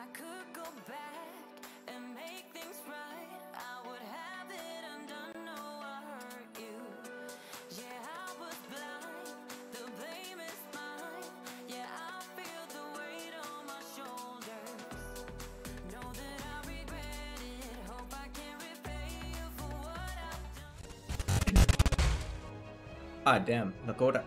I could go back and make things right, I would have it undone. No, I hurt you. Yeah, I was blind. The blame is mine. Yeah, I feel the weight on my shoulders. Know that I regret it. Hope I can repay you for what I've done. Ah, damn, Lakota.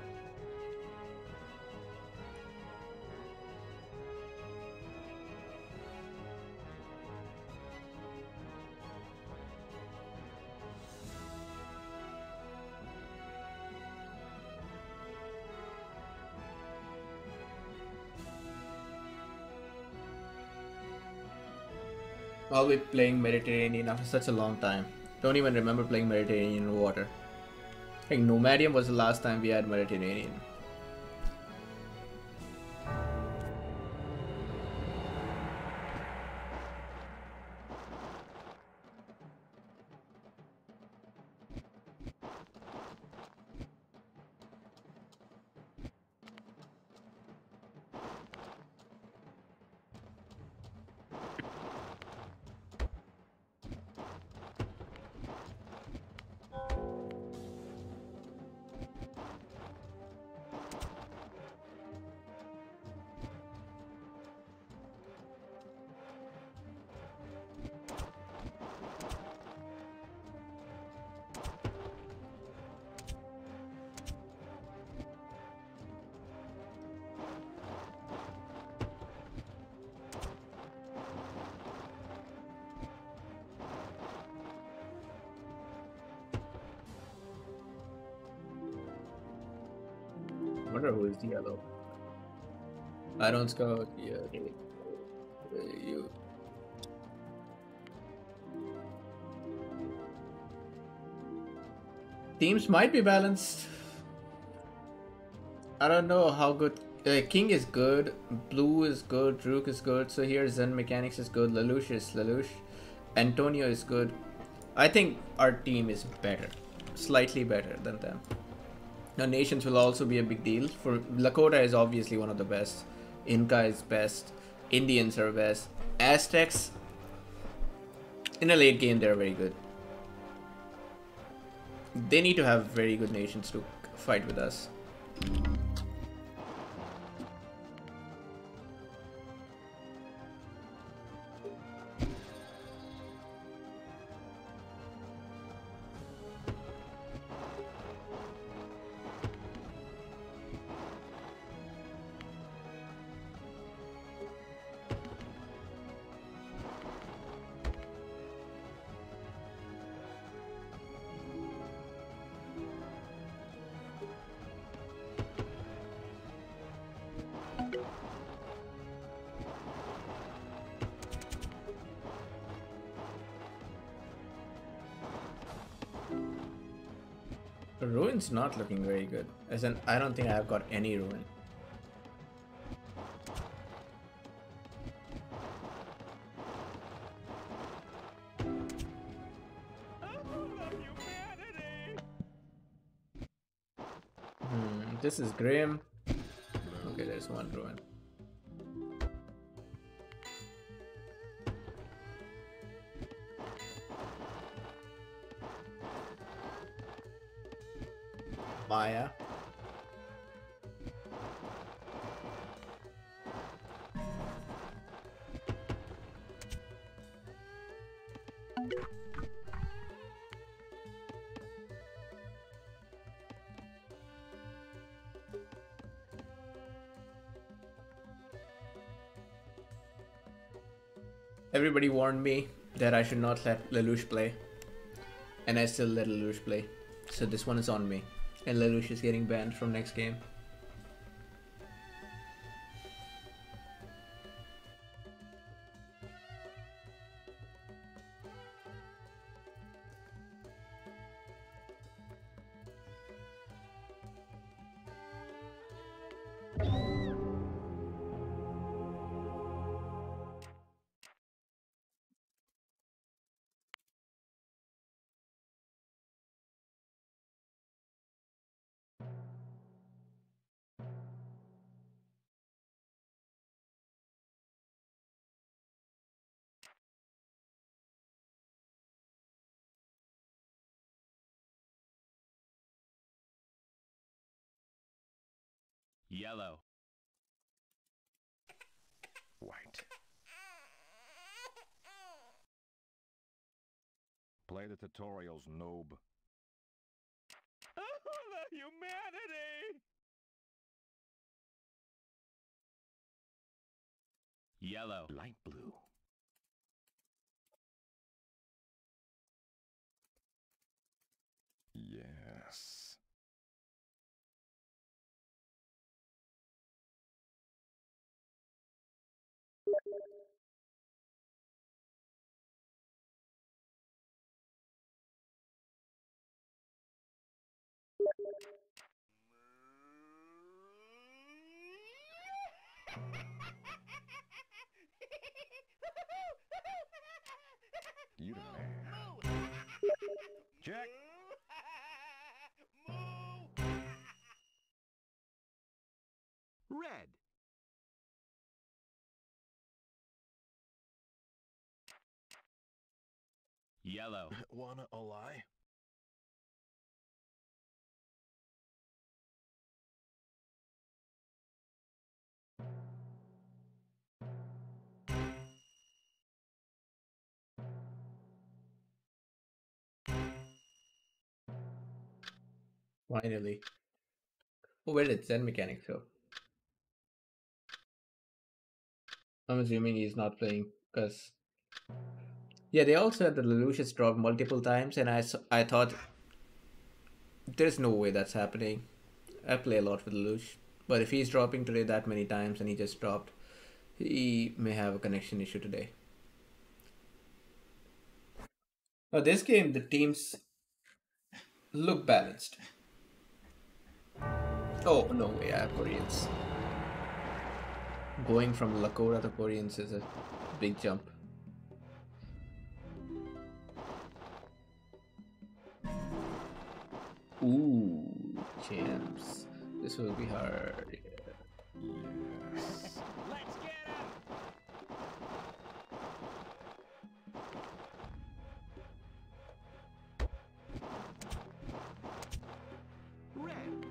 I'll be playing Mediterranean after such a long time. Don't even remember playing Mediterranean water. I think Nomadium was the last time we had Mediterranean. Don't scout. Yeah. You. Teams might be balanced. I don't know how good. Uh, King is good. Blue is good. Rook is good. So here Zen Mechanics is good. Lelouch is Lelouch. Antonio is good. I think our team is better. Slightly better than them. Now nations will also be a big deal. For Lakota is obviously one of the best. Inca is best. Indians are best. Aztecs in a late game they're very good. They need to have very good nations to fight with us. Ruin's not looking very good. As in, I don't think I've got any ruin. Hmm, this is grim. Okay, there's one ruin. Everybody warned me that I should not let Lelouch play. And I still let Lelouch play. So this one is on me. And Lelouch is getting banned from next game. Yellow. White. Play the tutorials, noob. Oh, the humanity! Yellow. Light blue. You the man. Check. Red. Yellow. Wanna a lie? Finally. Oh, where did Zen Mechanics go? I'm assuming he's not playing because. Yeah, they also had the Lelouch's drop multiple times, and I, I thought there's no way that's happening. I play a lot with Lelouch, but if he's dropping today that many times and he just dropped, he may have a connection issue today. Now, this game, the teams look balanced. Oh, no way, uh, I have Koreans. Going from Lakota to Koreans is a big jump. Ooh, champs. This will be hard.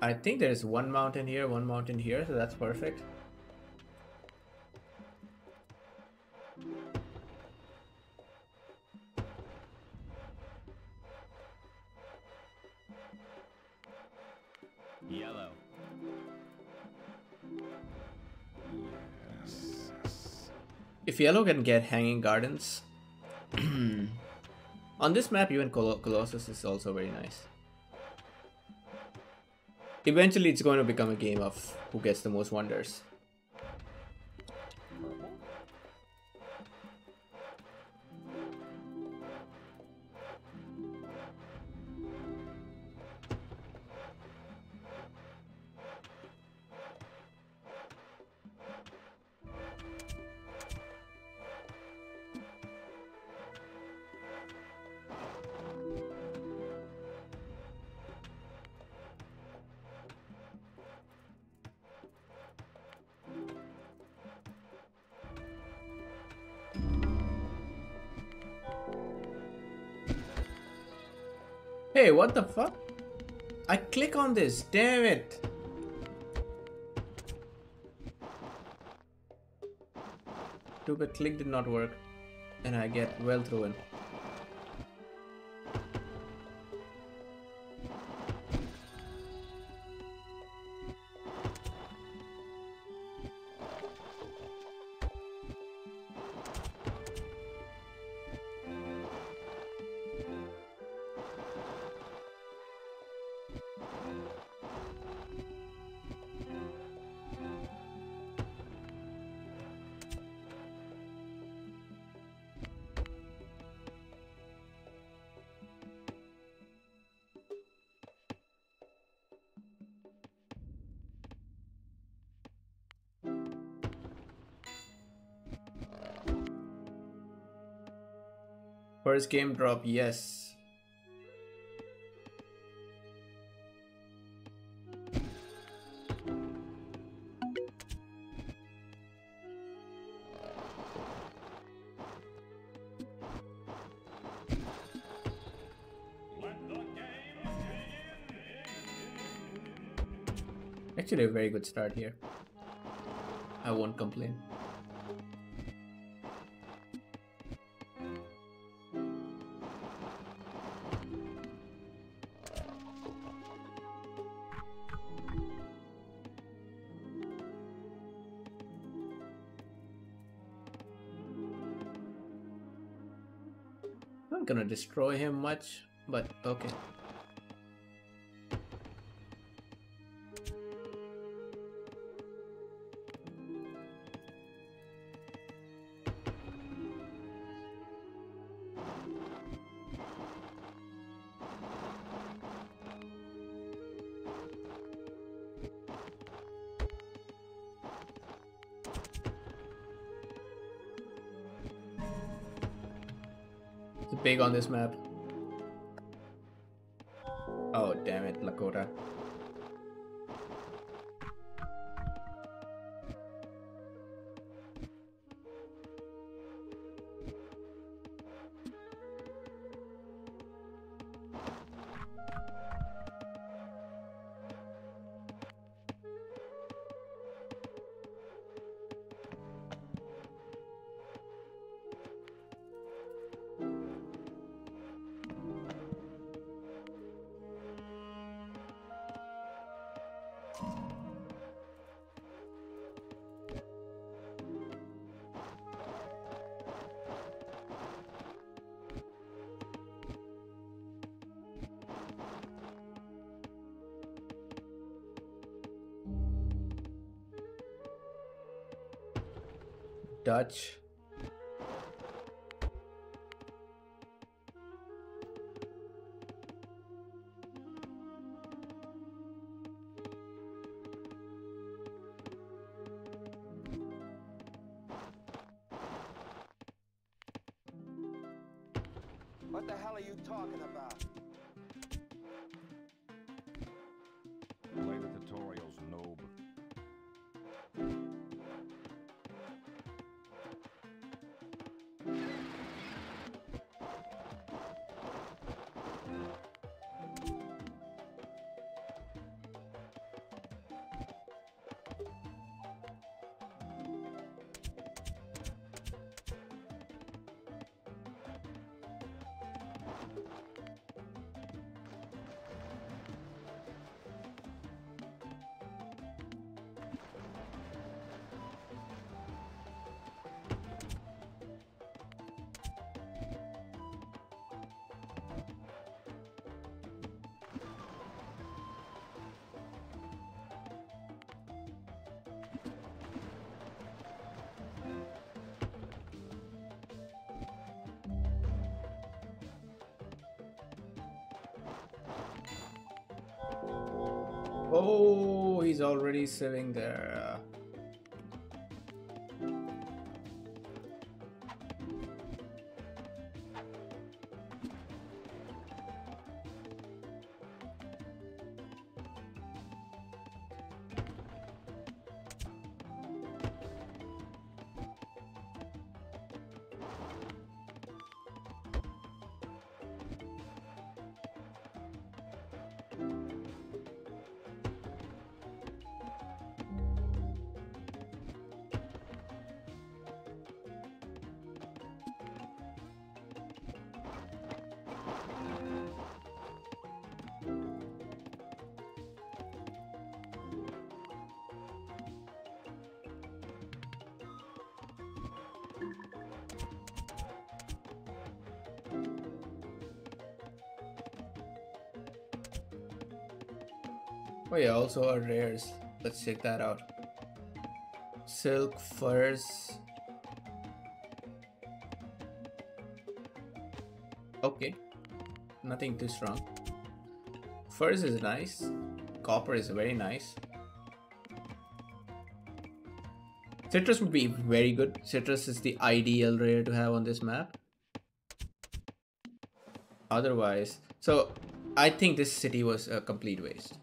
I think there's one mountain here, one mountain here, so that's perfect. Yellow. If yellow can get hanging gardens, on this map, even Col- Colossus is also very nice. Eventually, it's going to become a game of who gets the most wonders. Hey, what the fuck? I click on this, damn it! Stupid click did not work, and I get well thrown. First game drop, yes. Actually a very good start here. I won't complain. Not gonna destroy him much, but okay. On this map. debate. Oh, he's already sitting there. Oh yeah, also our rares. Let's check that out. Silk, furs. Okay. Nothing too strong. Furs is nice. Copper is very nice. Citrus would be very good. Citrus is the ideal rare to have on this map. Otherwise, so I think this city was a complete waste.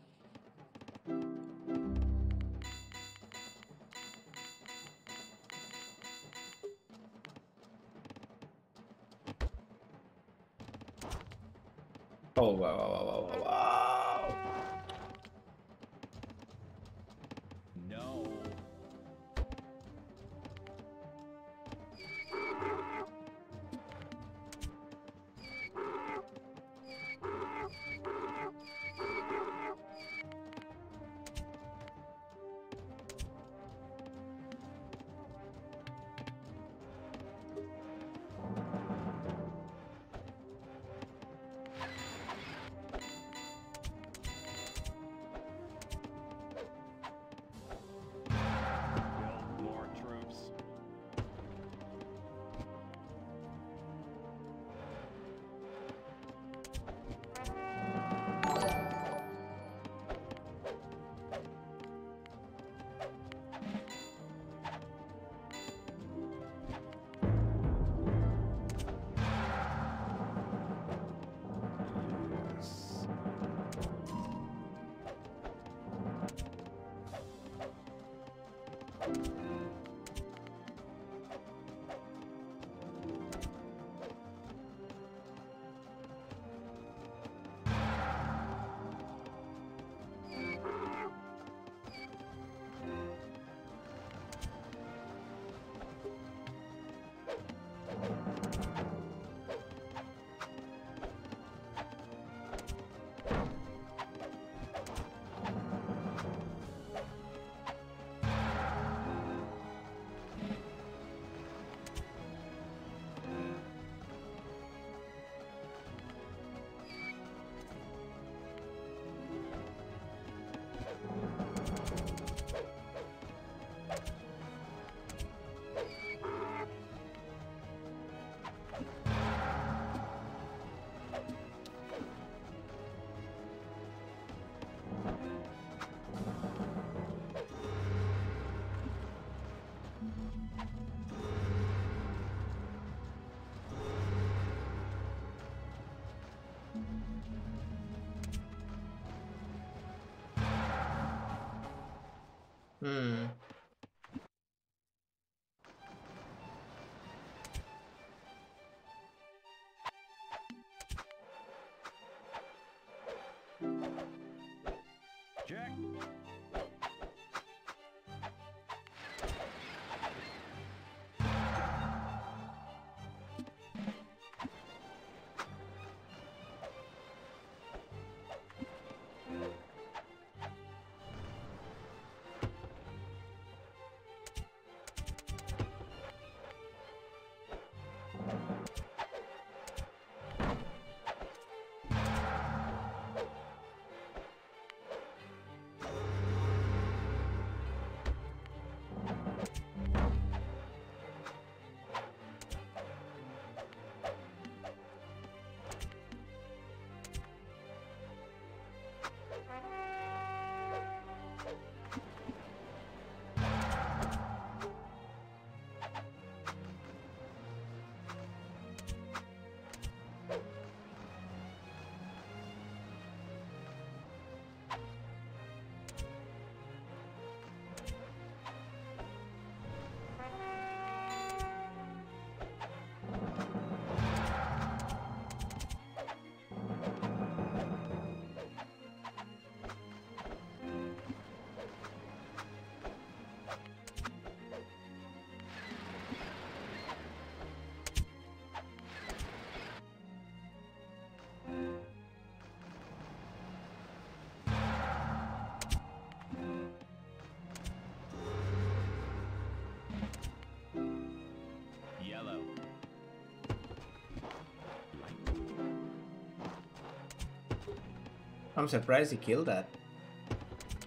I'm surprised he killed that.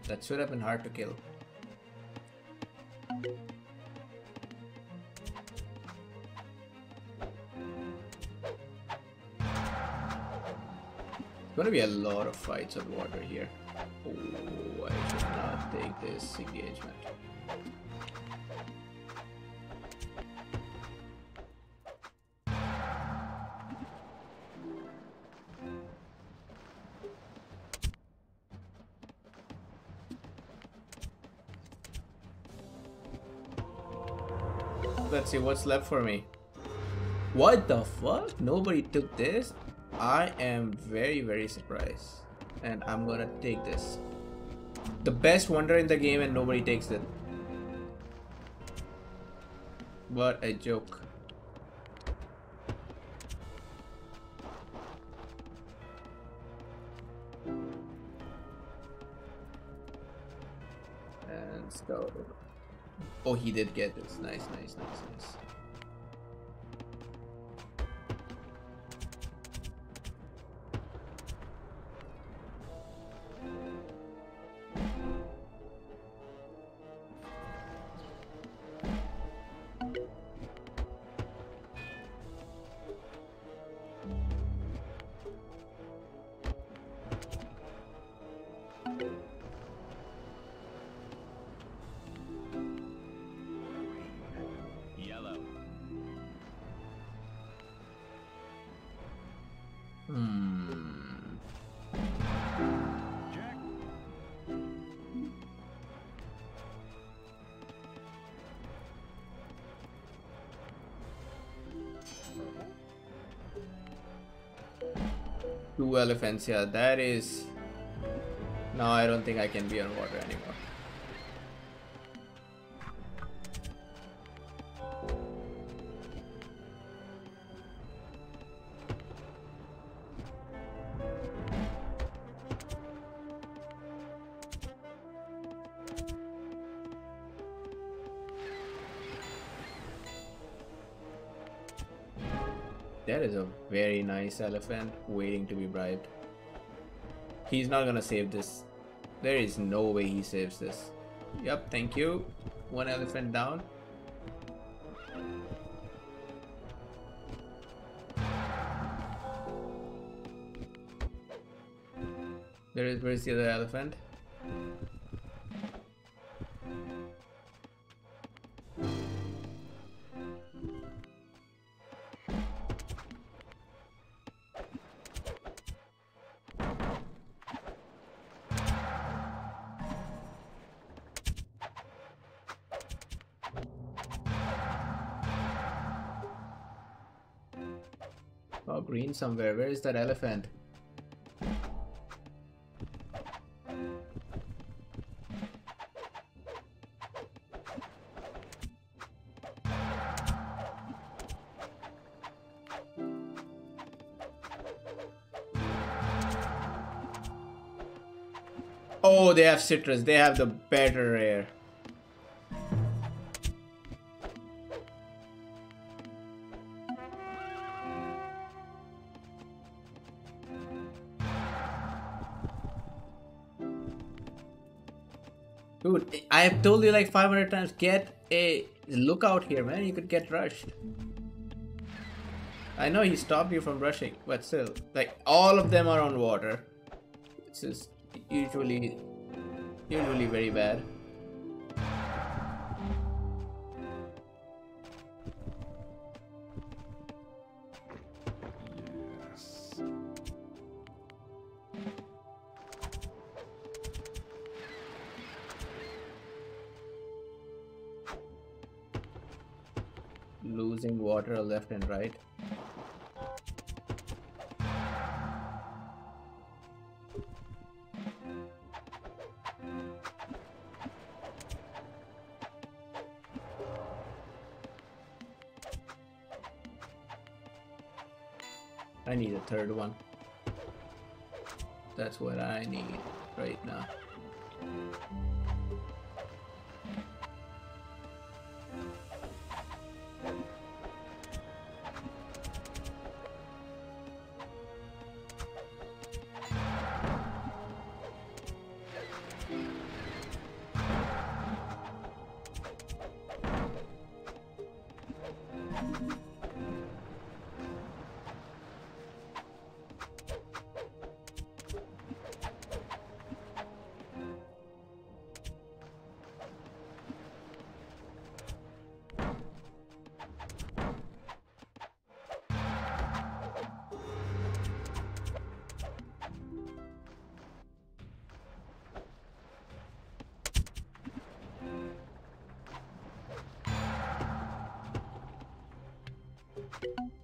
That should have been hard to kill. Gonna be a lot of fights on water here. Oh, I should not take this engagement. See what's left for me. What the fuck? Nobody took this? I am very, very surprised. And I'm gonna take this. The best wonder in the game and nobody takes it. What a joke. Oh, he did get this. Nice, nice, nice, nice. Hmm. Two elephants, yeah, that is. No, I don't think I can be on water anymore. Nice elephant waiting to be bribed. He's not gonna save this. There is no way he saves this. Yep, thank you. One elephant down. There is where's the other elephant? Somewhere. Where is that elephant? Oh, they have citrus. They have the better rare. I have told you like 500 times, get a lookout here, man. You could get rushed. I know he stopped you from rushing, but still, like all of them are on water. This is usually, usually very bad. Losing left and right. I need a third one. That's what I need right now. Ooh,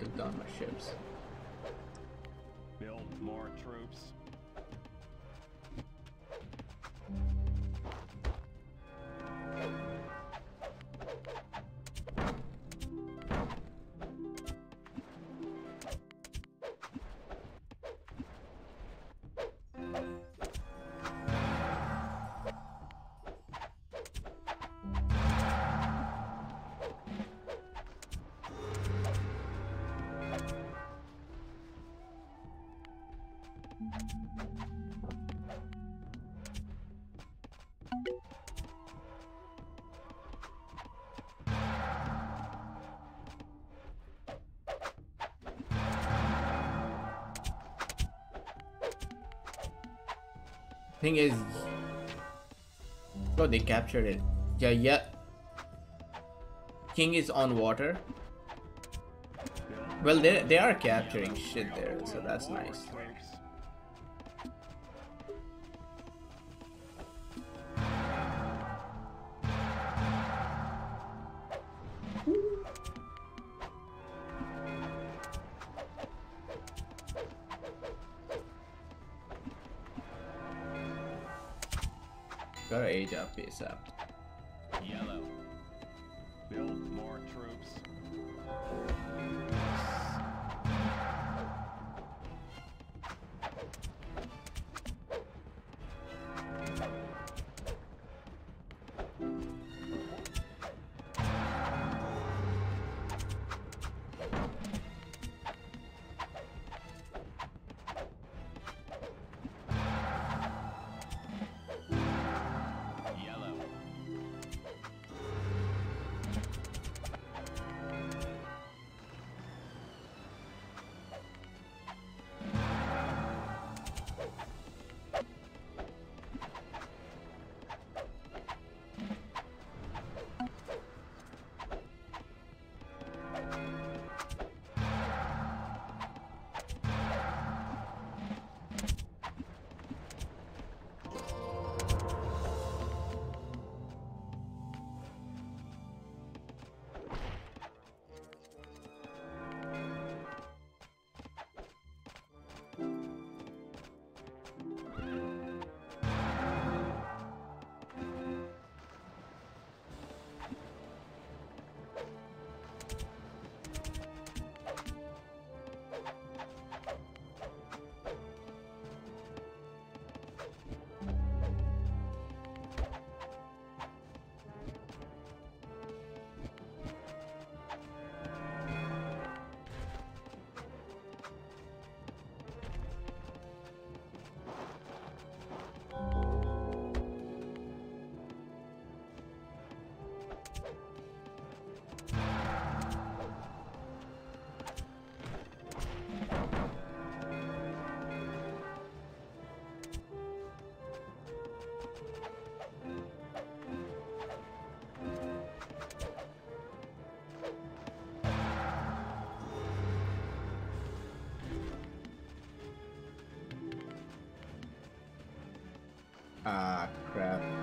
took down my ships. Build more troops. Thing is, oh, they captured it. Yeah, yeah. King is on water. Well, they, they are capturing shit there, so that's nice. Gotta age up ASAP. Crap.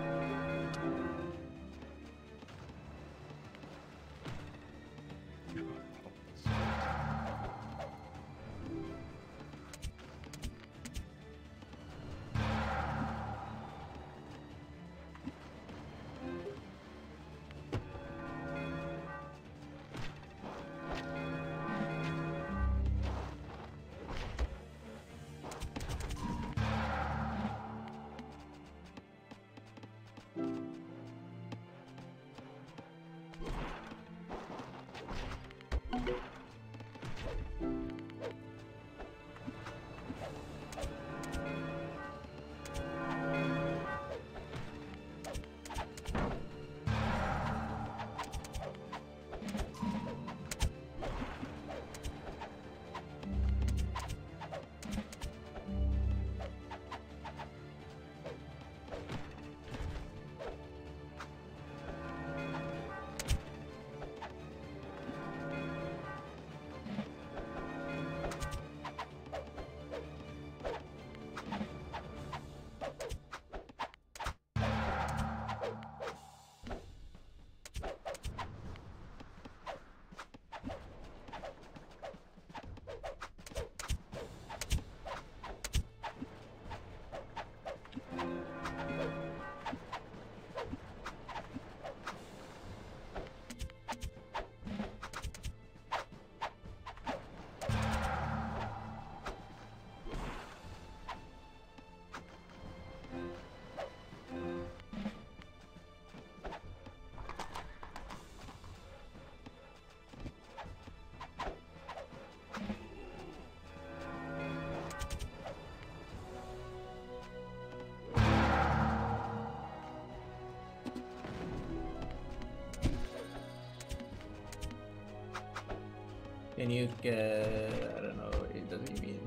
Can you get... I don't know, it doesn't mean...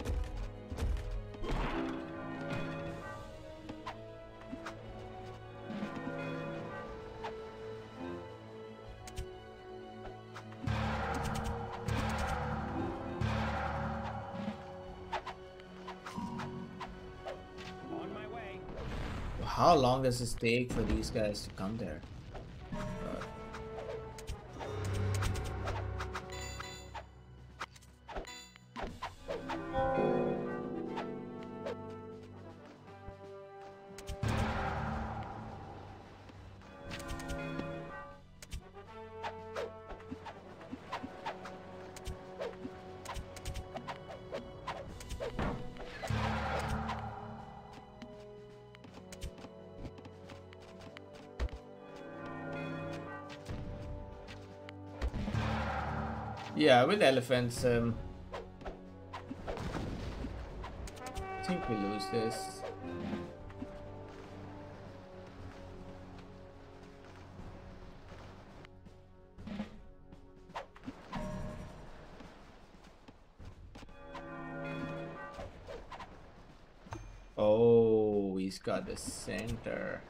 How long does this take for these guys to come there? Yeah, with elephants, um, I think we lose this. Oh, he's got the center.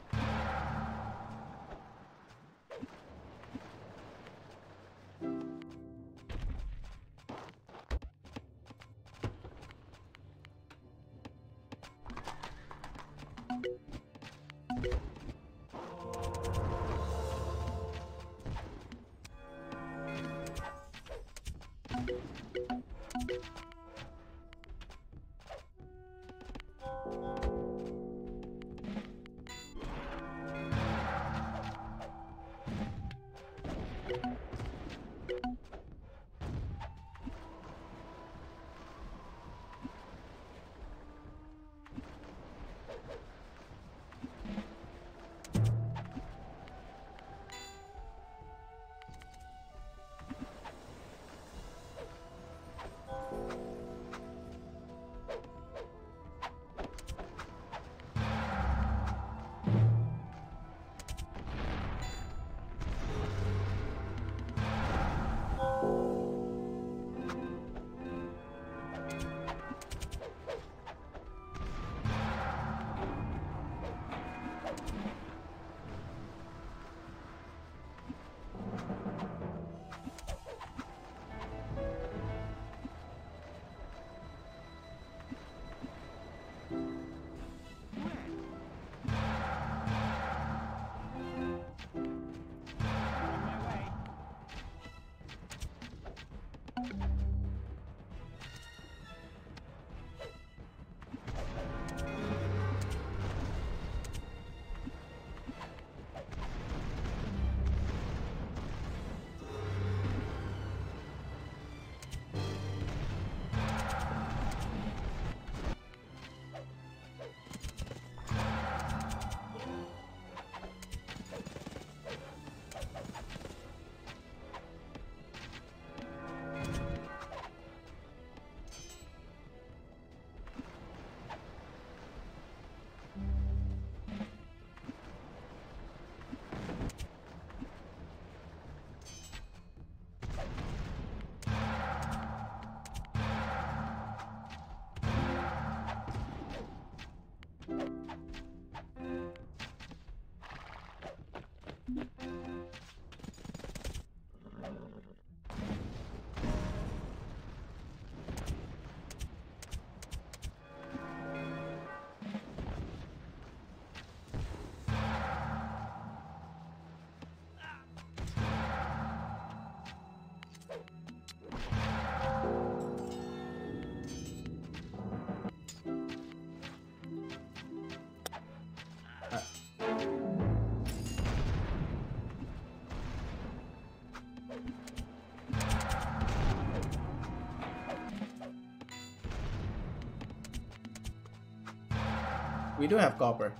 We do have copper.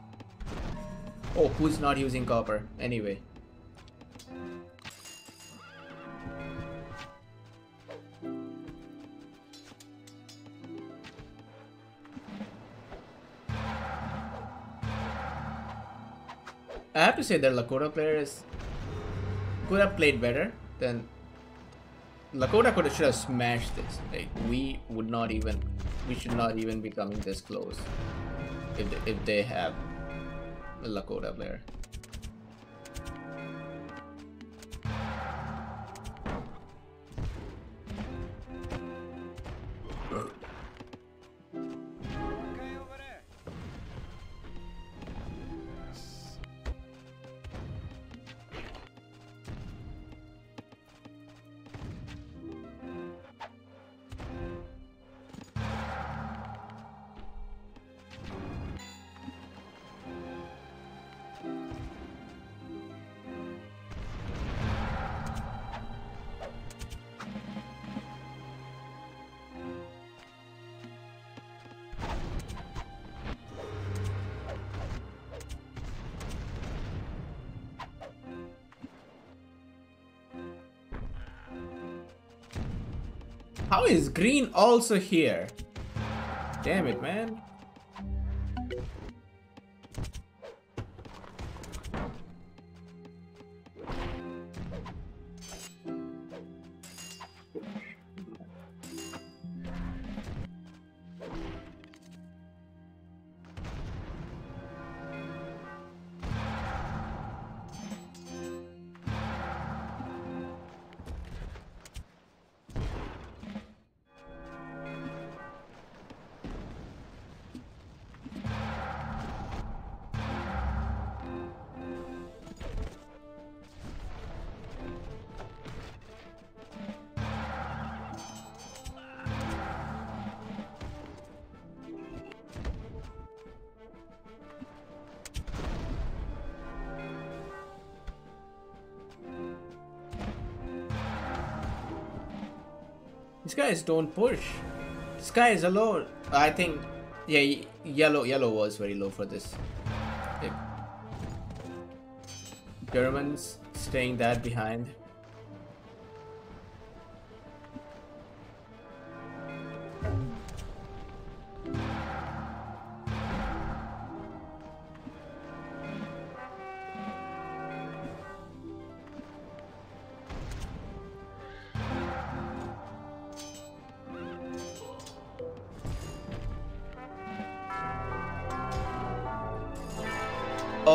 Oh, who's not using copper? Anyway. I have to say the Lakota players could have played better than Lakota could have should have smashed this. Like we would not even we should not even be coming this close if they, if they have a Lakota player. Also here? Damn it, man. These guys don't push. This guy is alone. I think, yeah, yellow, yellow was very low for this. Germans staying that behind.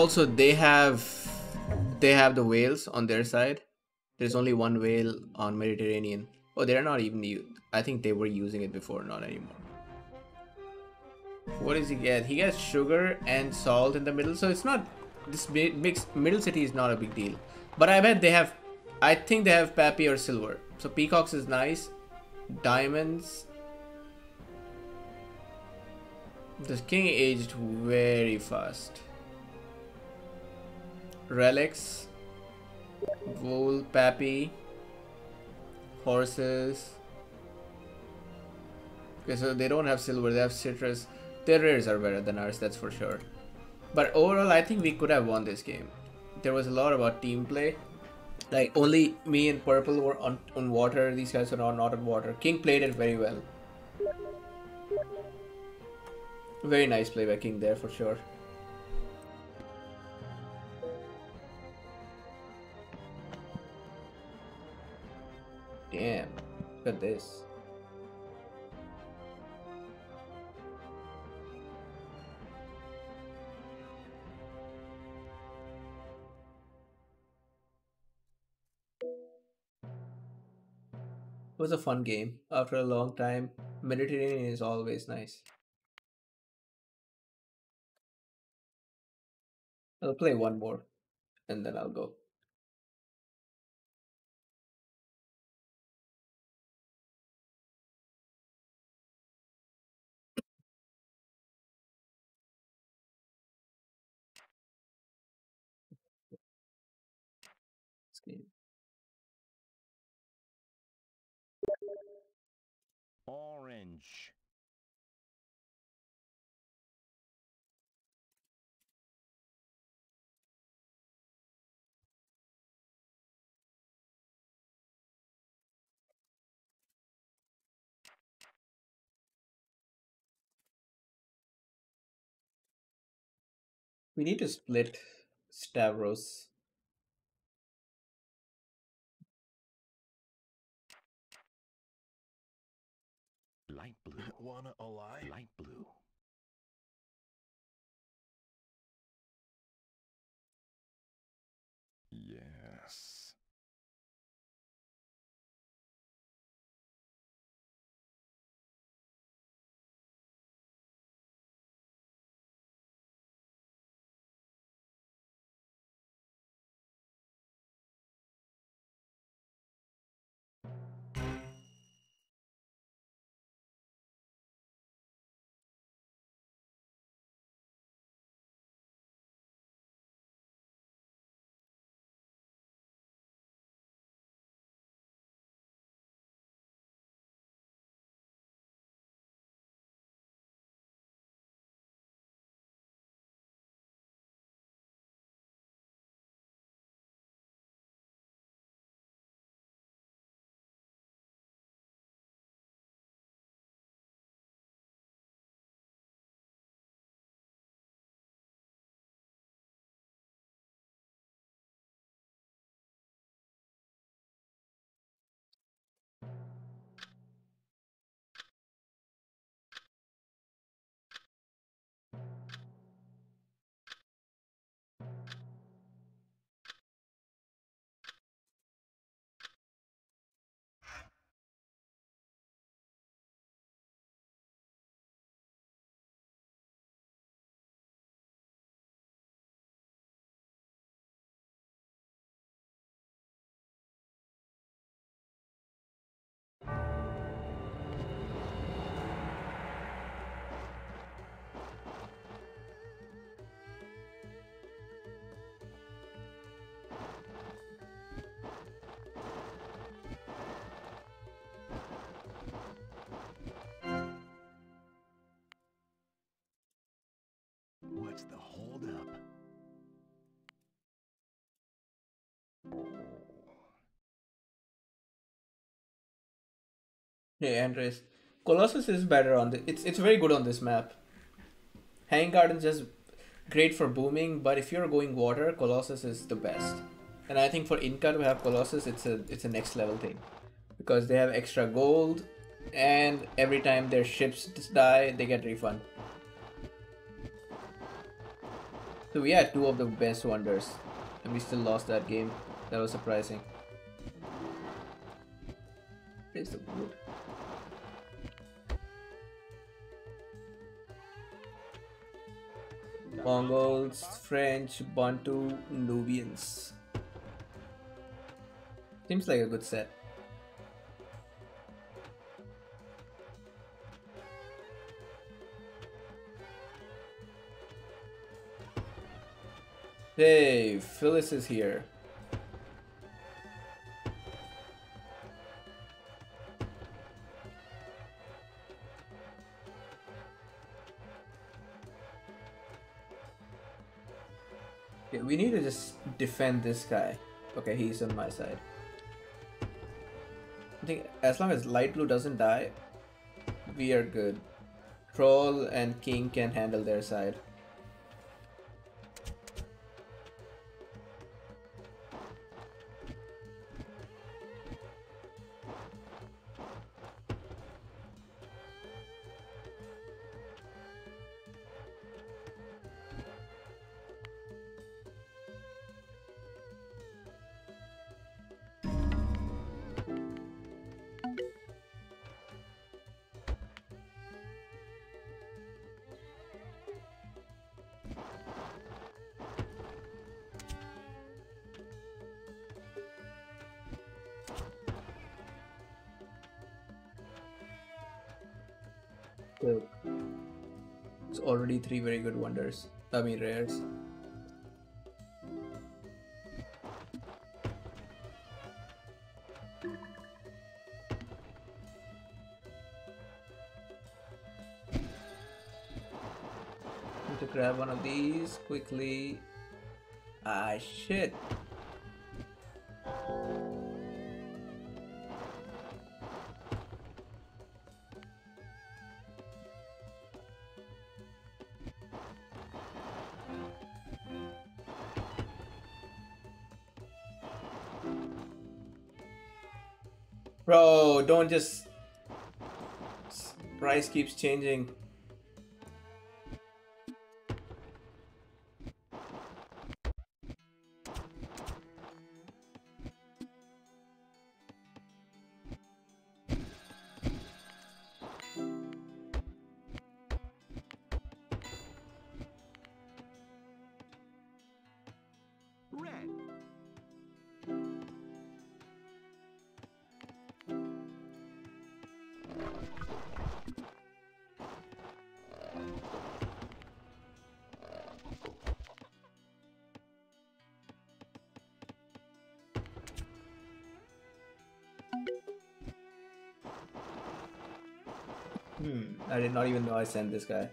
Also, they have they have the whales on their side. There's only one whale on Mediterranean. Oh, they're not even. I think they were using it before, not anymore. What does he get? He gets sugar and salt in the middle, so it's not this mi- mix. Middle city is not a big deal, but I bet they have. I think they have Pappy or silver. So peacocks is nice. Diamonds. This king aged very fast. Relics. Wool, Pappy. Horses. Okay, so they don't have silver, they have citrus. Their rares are better than ours, that's for sure. But overall, I think we could have won this game. There was a lot about team play. Like, only me and Purple were on, on water, these guys are not, not on water. King played it very well. Very nice play by King there, for sure. Damn, look at this. It was a fun game. After a long time, Mediterranean is always nice. I'll play one more and then I'll go. Orange. We need to split Stavros. Light blue. Wanna ally? Light blue. Hey Andres, Colossus is better on the. It's it's very good on this map. Hang Garden's just great for booming, but if you're going water, Colossus is the best. And I think for Inca to have Colossus, it's a it's a next level thing, because they have extra gold, and every time their ships die, they get refund. So we had two of the best wonders, and we still lost that game. That was surprising. Where's the wood? Mongols, French, Bantu, Nubians. Seems like a good set. Hey, Phyllis is here. We need to just defend this guy. Okay, he's on my side. I think as long as light blue doesn't die, we are good. Troll and king can handle their side. Already three very good wonders. I mean rares. Need to grab one of these quickly. Ah shit. Price keeps changing. Even know I sent this guy.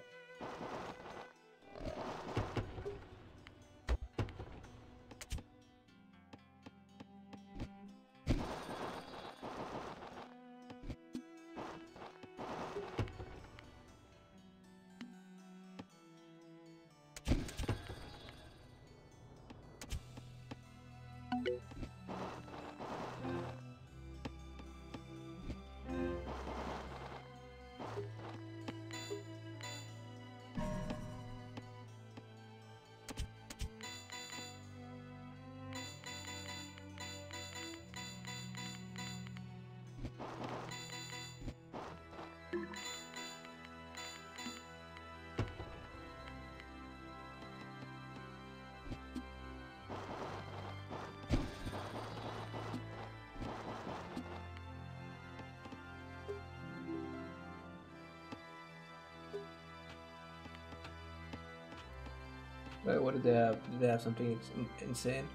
They have? They have something insane?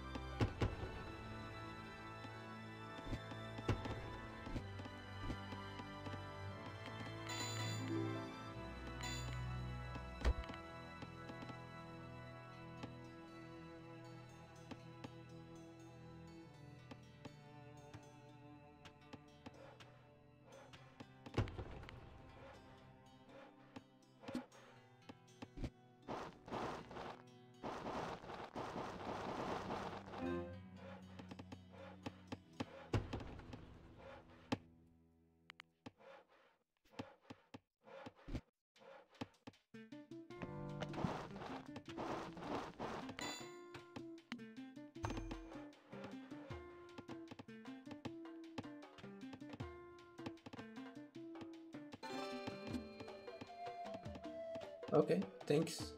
Okay, thanks.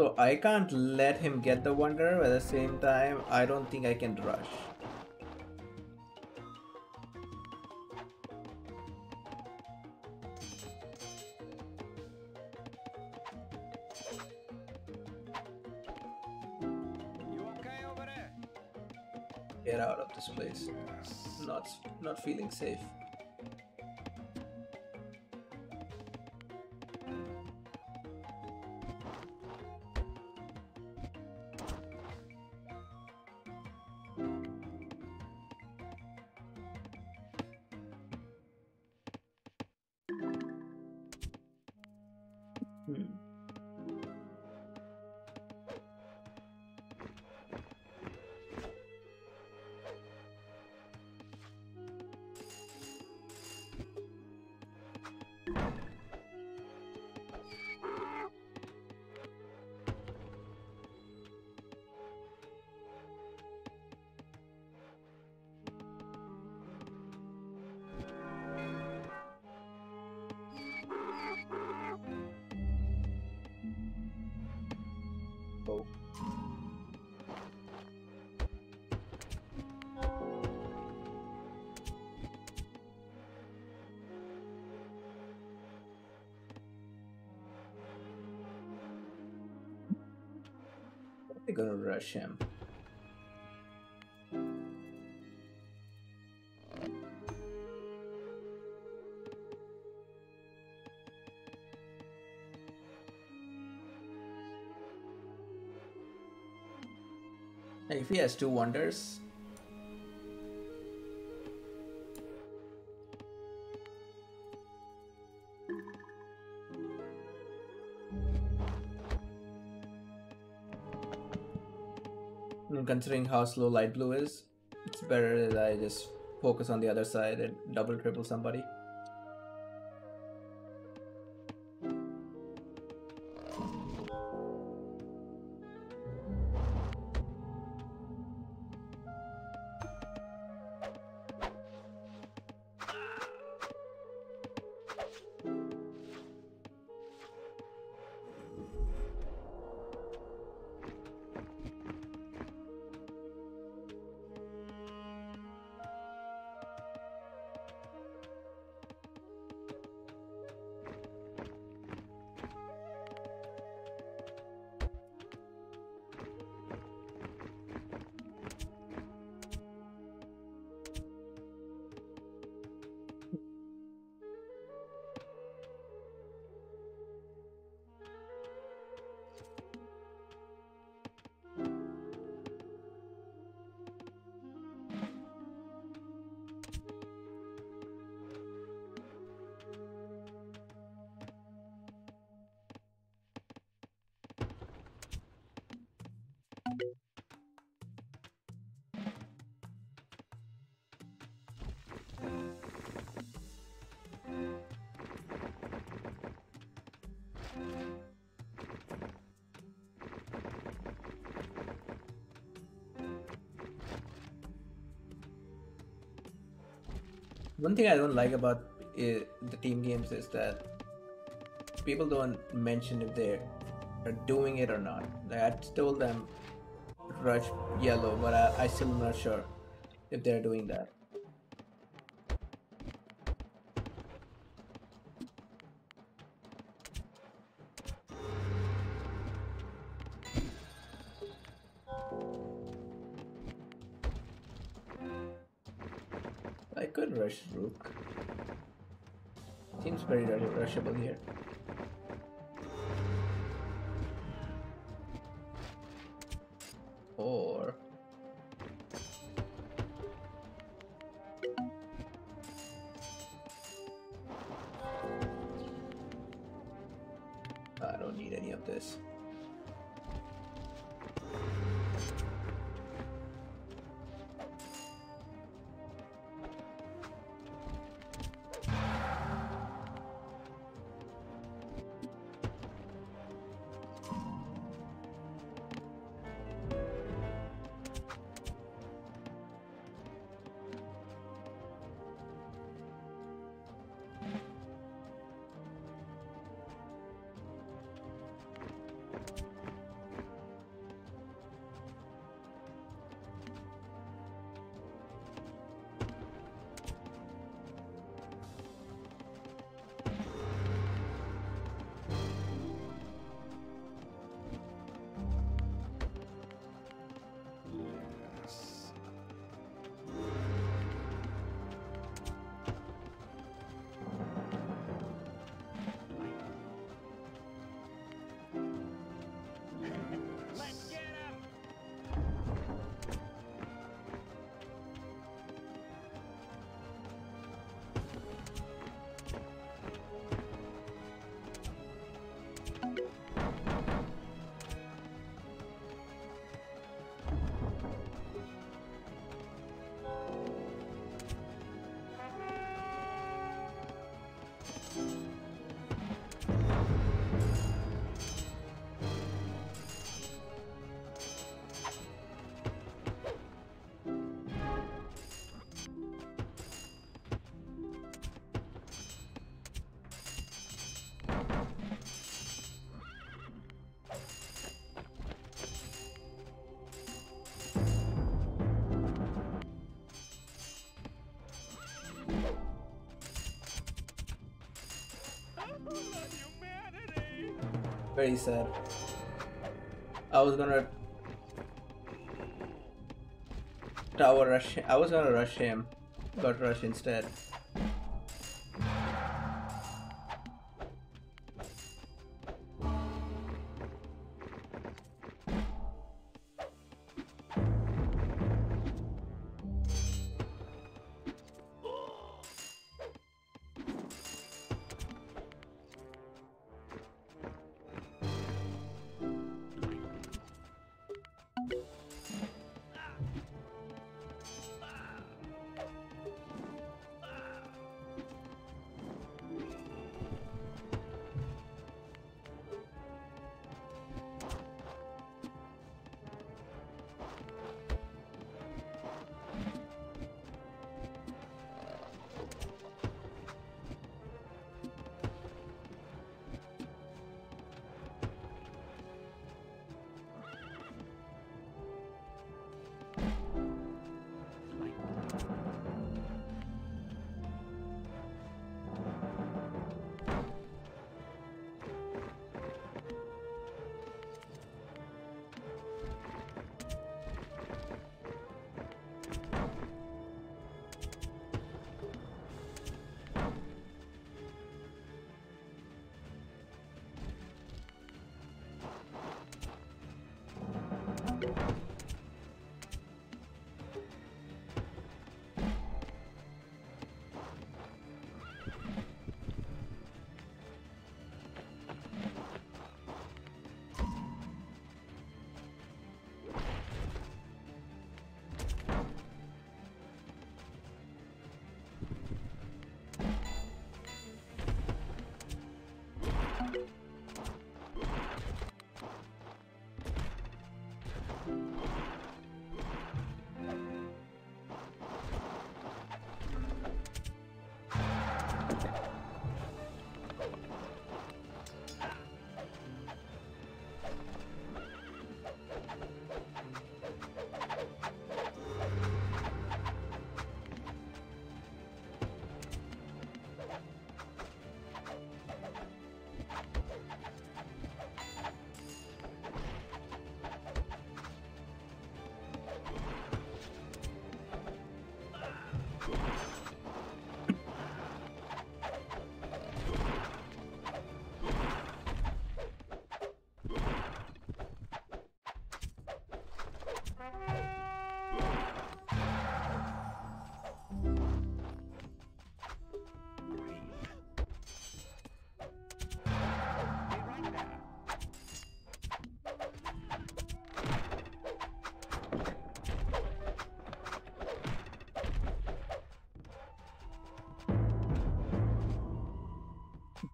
So I can't let him get the wonder, but at the same time, I don't think I can rush. You okay over there? Get out of this place. Not not feeling safe. Oh. They're gonna rush him. He has two wonders, considering how slow light blue is, it's better that I just focus on the other side and double triple somebody. One thing I don't like about uh, the team games is that people don't mention if they are doing it or not. Like I told them rush yellow, but I, I still not sure if they're doing that. Very sad. I was gonna tower rush. I was gonna rush him, got rush instead.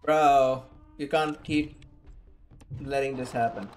Bro, you can't keep letting this happen.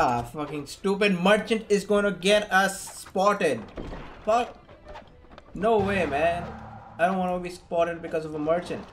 Ah, fucking stupid merchant is gonna get us spotted. Fuck. No way, man. I don't want to be spotted because of a merchant.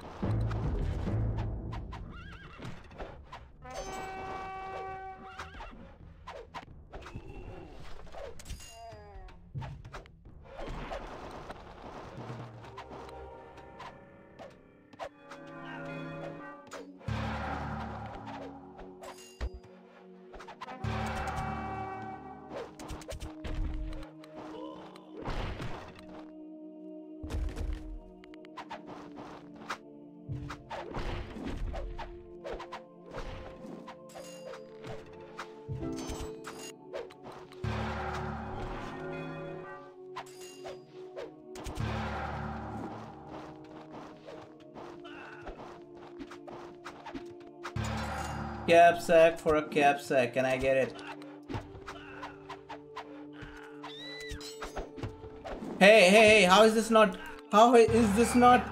Cap sack for a cap sack. Can I get it? Hey, hey, hey, how is this not... How is this not...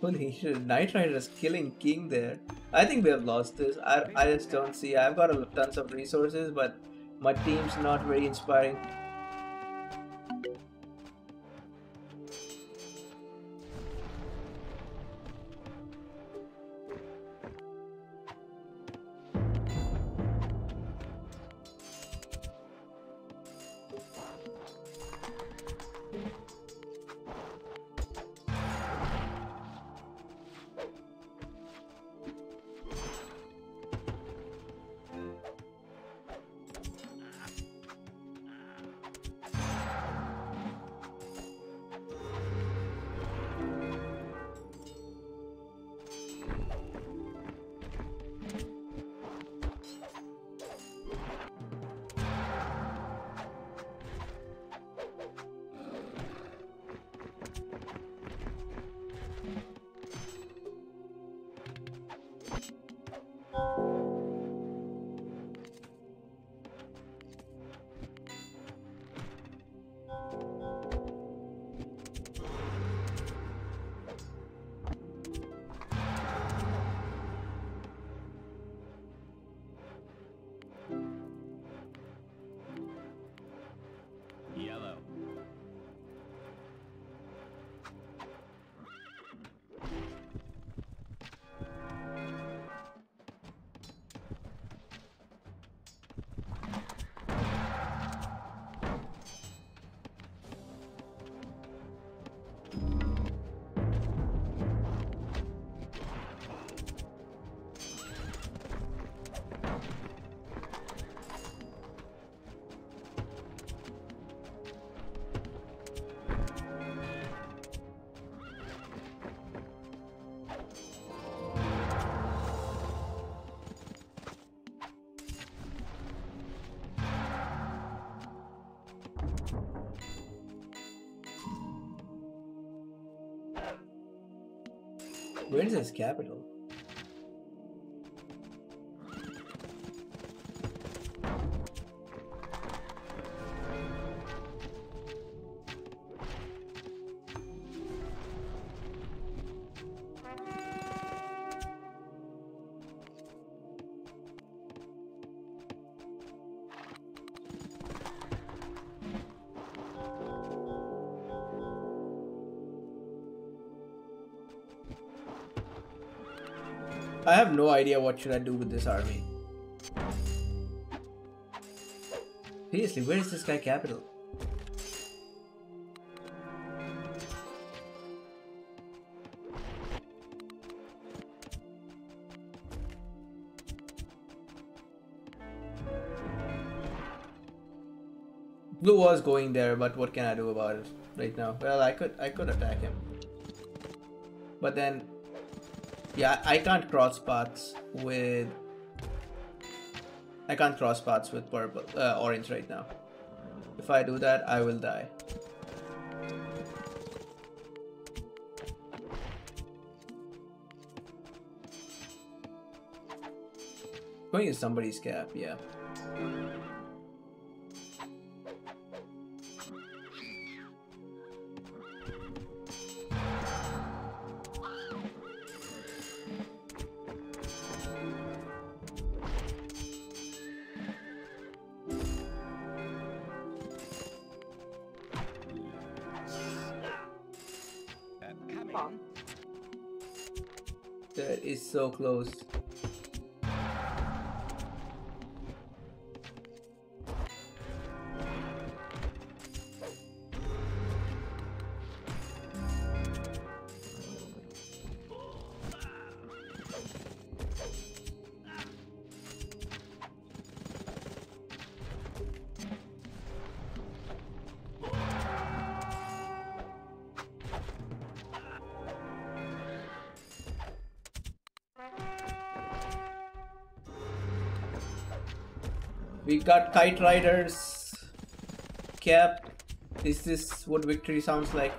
Holy shit, Knight Rider is killing King there. I think we have lost this. I, I just don't see. I've got a, tons of resources, but my team's not very inspiring. Capital? Have no idea what should I do with this army. Seriously, where is this guy capital? Blue was going there, but what can I do about it right now? Well, I could I could attack him. But then yeah, I can't cross paths with. I can't cross paths with purple, uh, orange right now. If I do that, I will die. Going to somebody's cap, yeah. Close. Got Kite Riders. Cap. Is this what victory sounds like?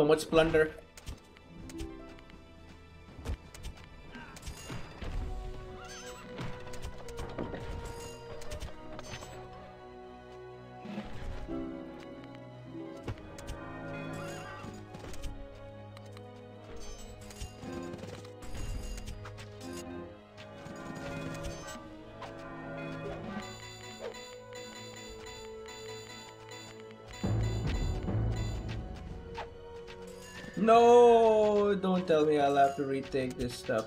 So much plunder. Tell me I'll have to retake this stuff.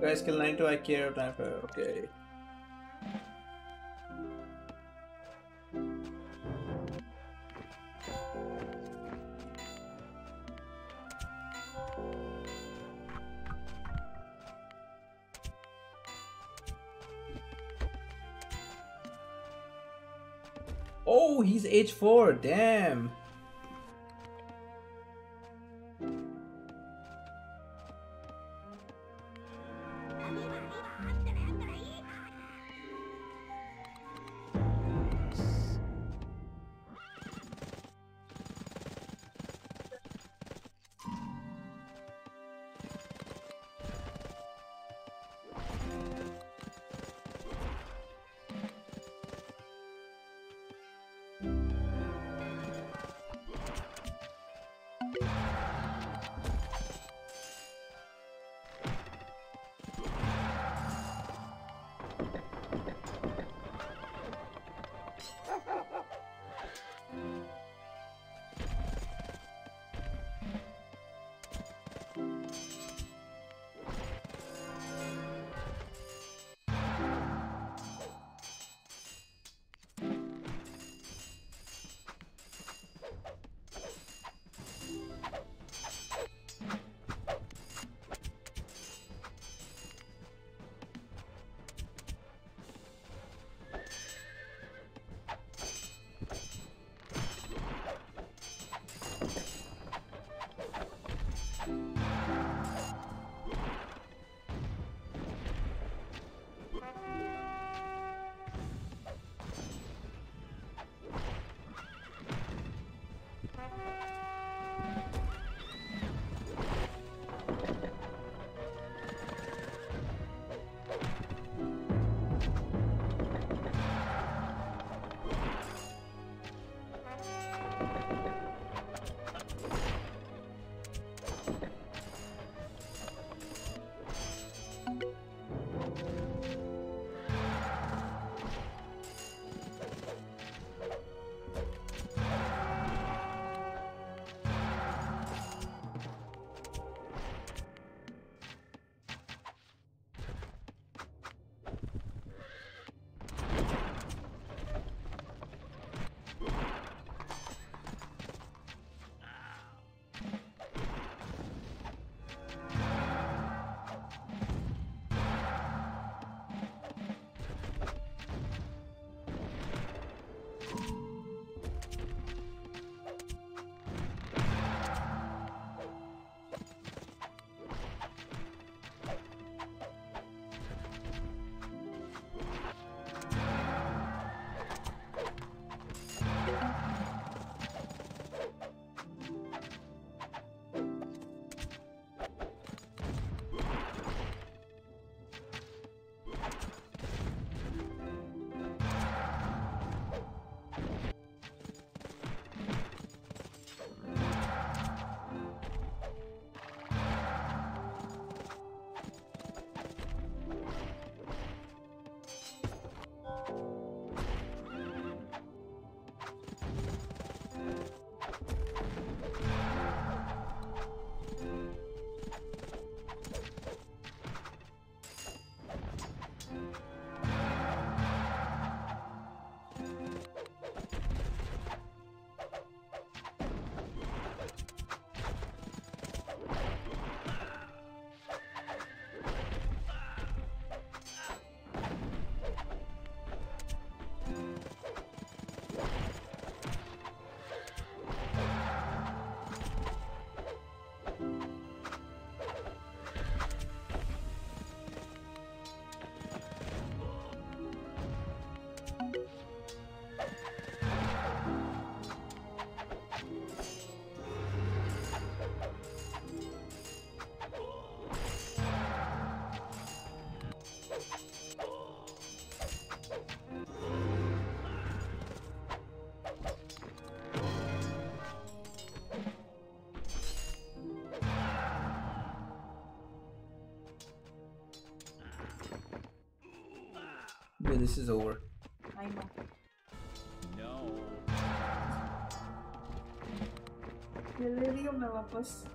Guys kill 92, I care time for uh, okay. Oh, he's H4, damn. Yeah, this is over. I know. No. ¿Y el río me va pues? So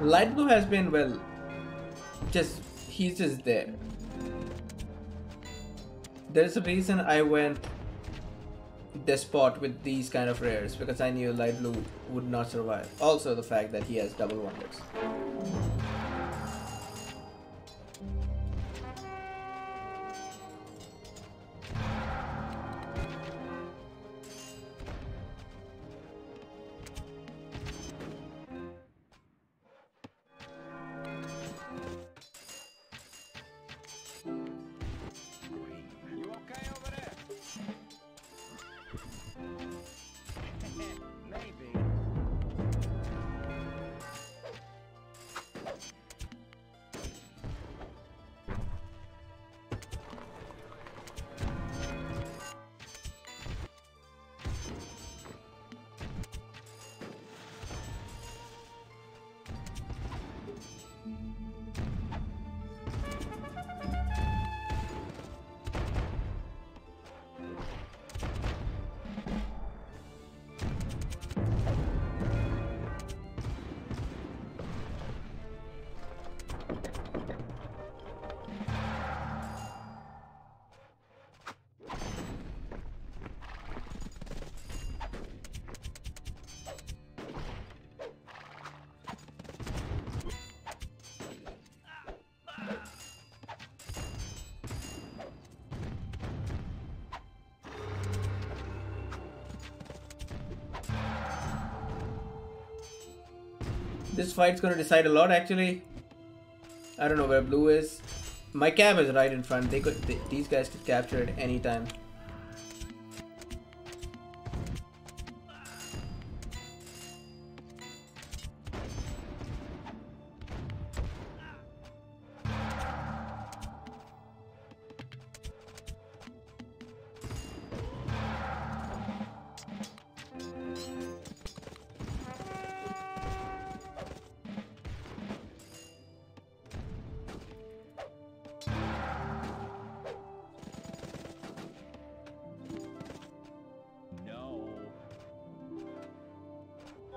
Light blue has been well. Just he's just there. There's a reason I went this spot with these kind of rares because I knew light blue would not survive. Also the fact that he has double wonders. Fight's gonna decide a lot actually. I don't know where blue is. My cab is right in front. They could th these guys could capture it anytime. No.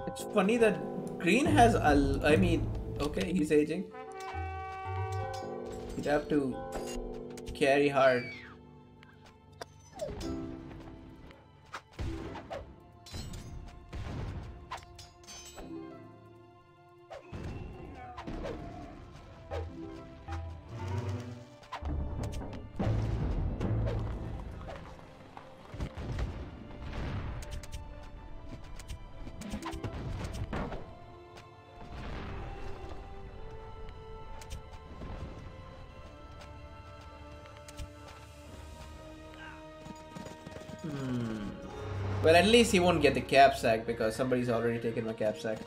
It's funny that green has a. I mean, okay, he's aging. He'd have to carry hard. At least he won't get the cap sack because somebody's already taken my cap sack.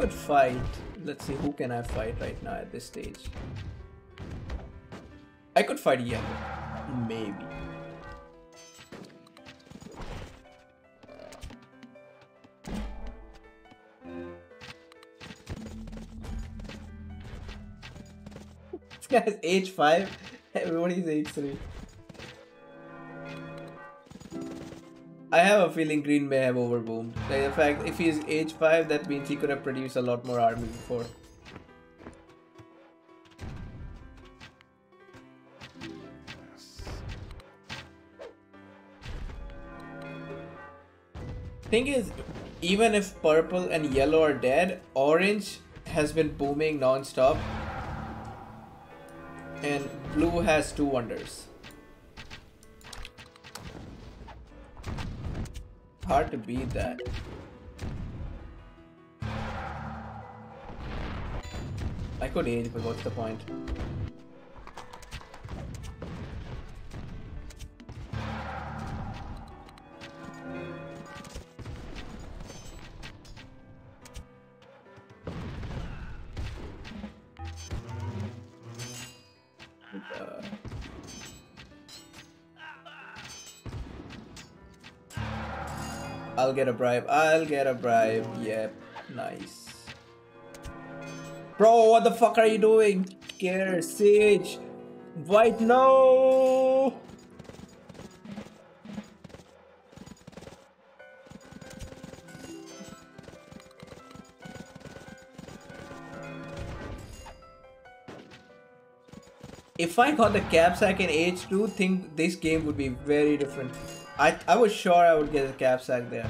Could fight. Let's see, who can I fight right now at this stage? I could fight yellow. Maybe. This guy's age 5. Everybody's age 3. I have a feeling Green may have overboomed. Like, in fact, if he's age 5, that means he could have produced a lot more army before. Thing is, even if purple and yellow are dead, orange has been booming non-stop. And blue has two wonders. Hard to beat that. I could age, but what's the point? I'll get a bribe. I'll get a bribe. Yep. Nice. Bro, what the fuck are you doing? Care, Sage. White, no! If I got the cap sack in H2, think this game would be very different. I I was sure I would get a cap sack there.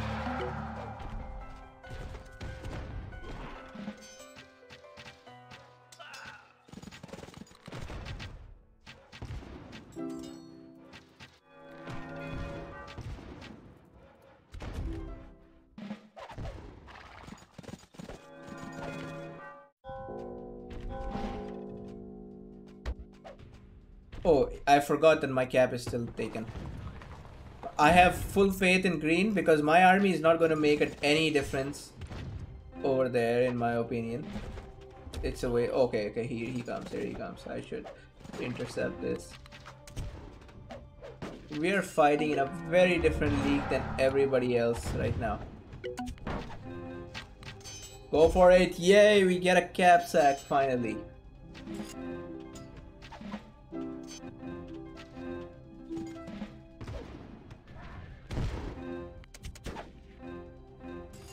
Oh, I forgot that my cap is still taken. I have full faith in green because my army is not going to make any difference over there in my opinion. it's away. Okay, okay, here he comes, here he comes. I should intercept this. We are fighting in a very different league than everybody else right now. Go for it! Yay! We get a cap sack finally.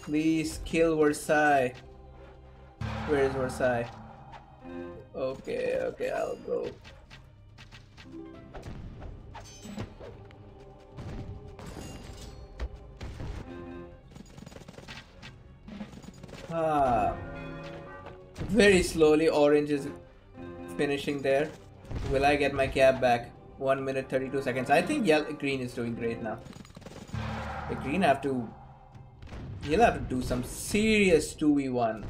Please kill Versailles. Where is Versailles? Okay, okay, I'll go. Ah. Very slowly, orange is finishing there. Will I get my cab back? 1 minute 32 seconds. I think yellow, green is doing great now. The green have to... He'll have to do some serious 2v1.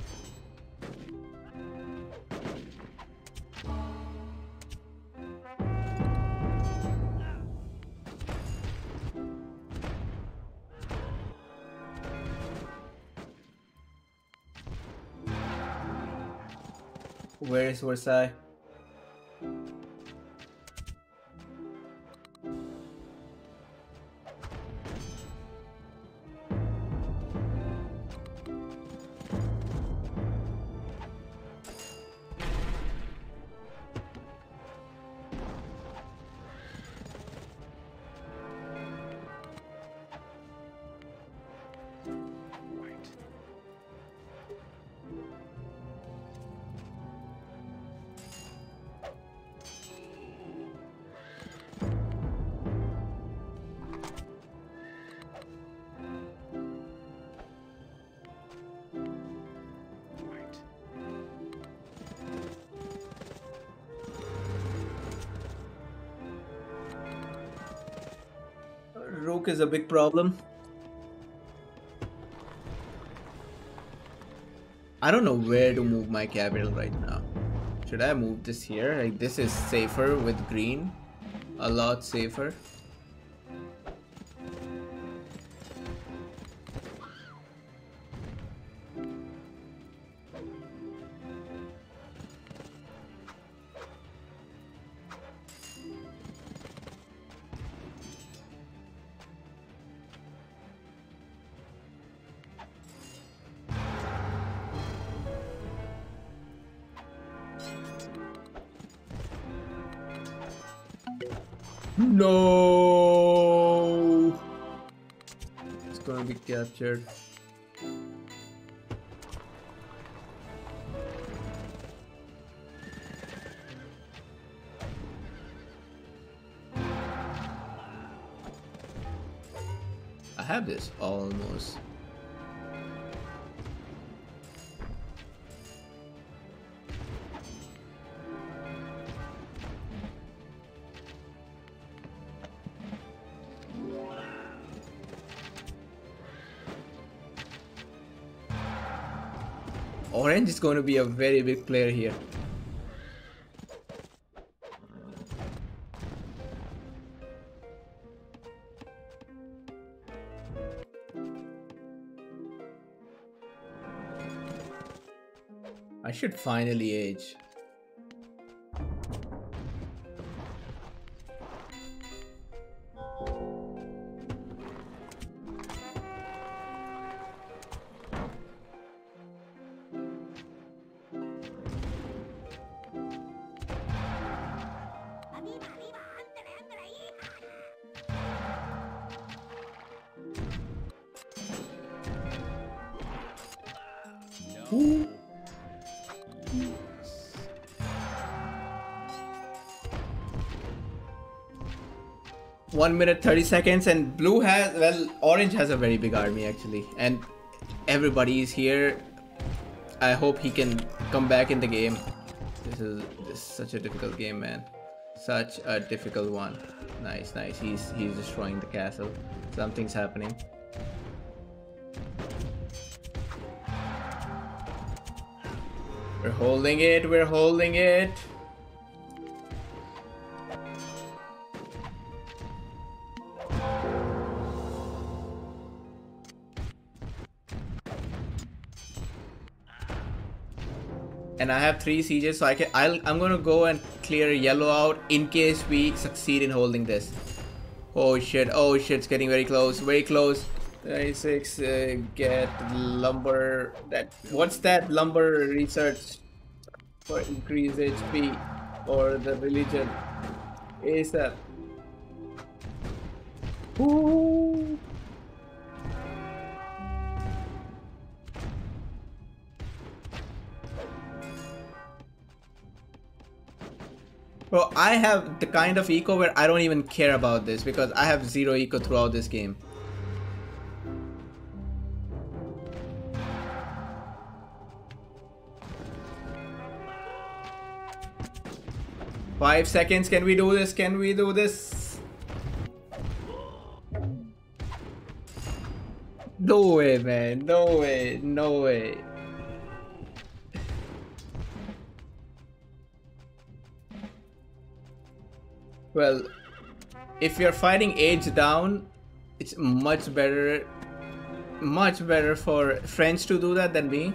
Where is Versailles? Is a big problem. I don't know where to move my capital right now. Should I move this here? Like this is safer with green. A lot safer. No. It's gonna be captured. I have this almost. Orange is going to be a very big player here. I should finally age. minute 30 seconds and blue has well orange has a very big army actually. And everybody is here. I hope he can come back in the game. This is, this is such a difficult game man. Such a difficult one. Nice nice. He's he's destroying the castle. Something's happening. We're holding it we're holding it. Three sieges, so I can. I'll. I'm gonna go and clear yellow out in case we succeed in holding this. Oh shit! Oh shit! It's getting very close. Very close. 36. Uh, get lumber. That. What's that lumber research for increased HP or the religion? ASAP. Ooh. I have the kind of eco where I don't even care about this because I have zero eco throughout this game. Five seconds, can we do this? Can we do this? No way, man. No way. No way. Well, if you're fighting age down, it's much better much better for French to do that than me.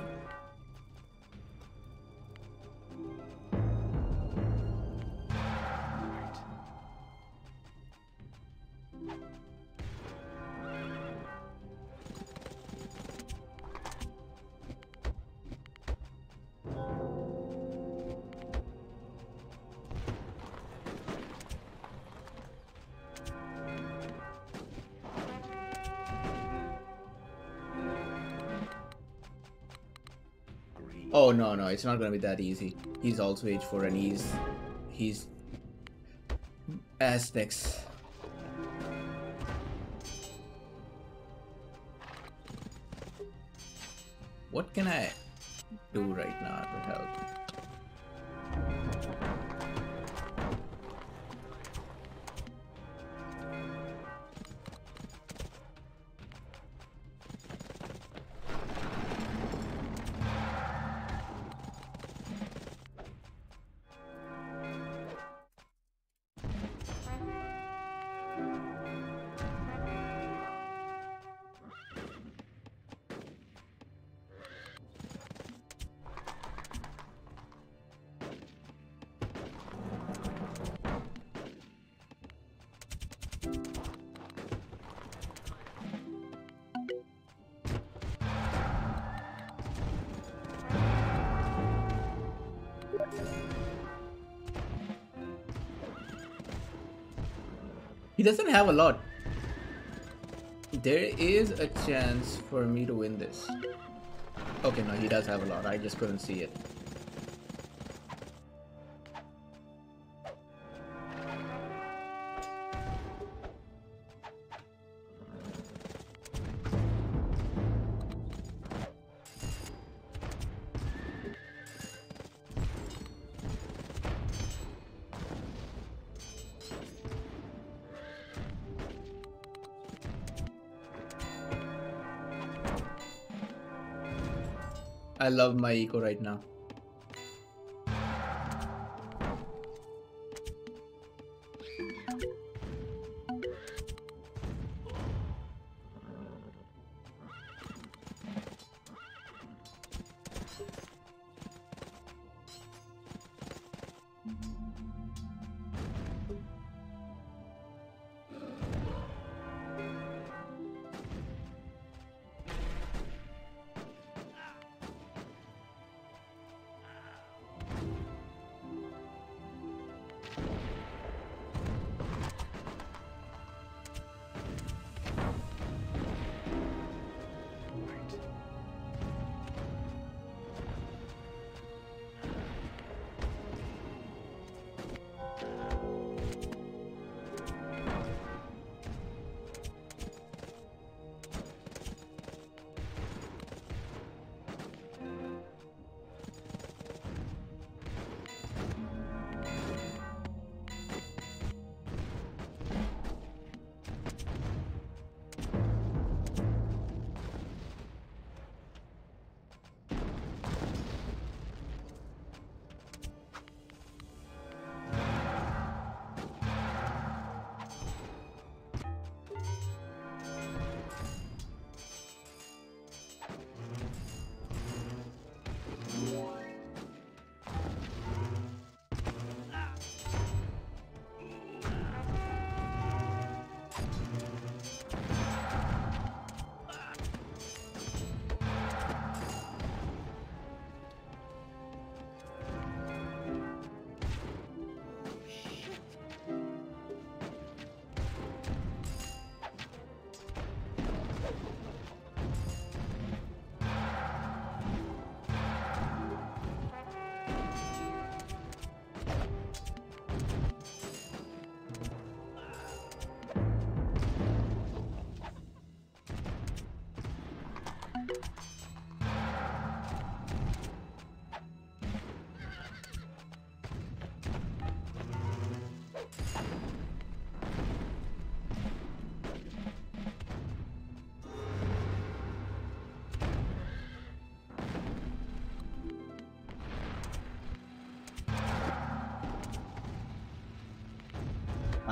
Oh no no, it's not gonna be that easy. He's also age four and he's he's Aztecs. What can I do right now to help? He doesn't have a lot. There is a chance for me to win this. Okay, no, he does have a lot. I just couldn't see it. Love my eco right now.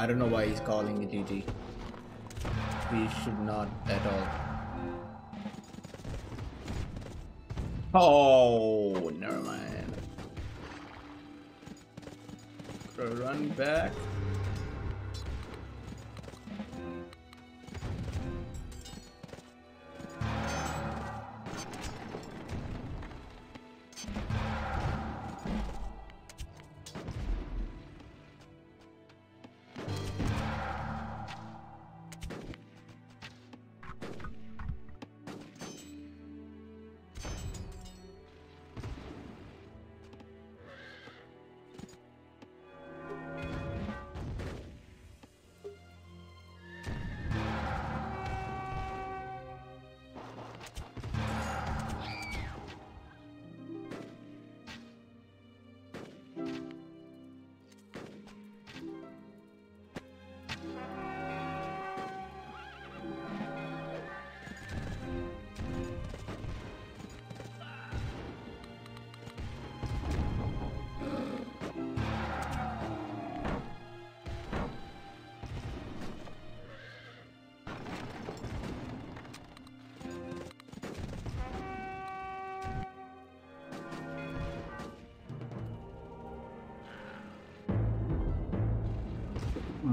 I don't know why he's calling it GG. We should not at all. Oh, never mind. Run back.